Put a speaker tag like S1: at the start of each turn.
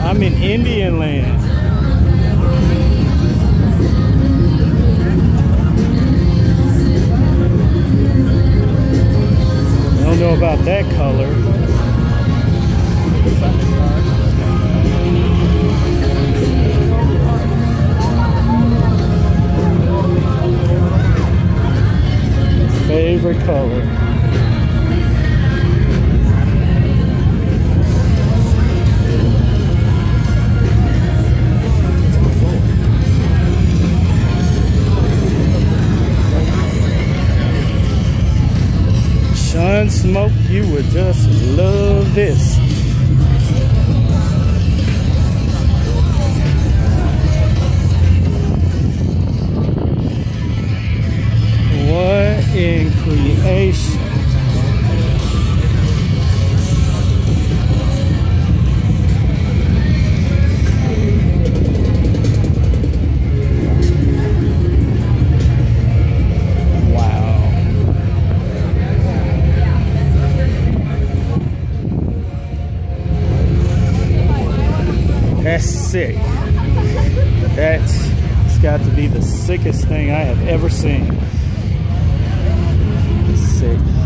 S1: I'm in Indian land. Don't know about that color. Favorite color. Shawn Smoak, you would just love this. What in creation? That's sick. That's it's got to be the sickest thing I have ever seen. Sick.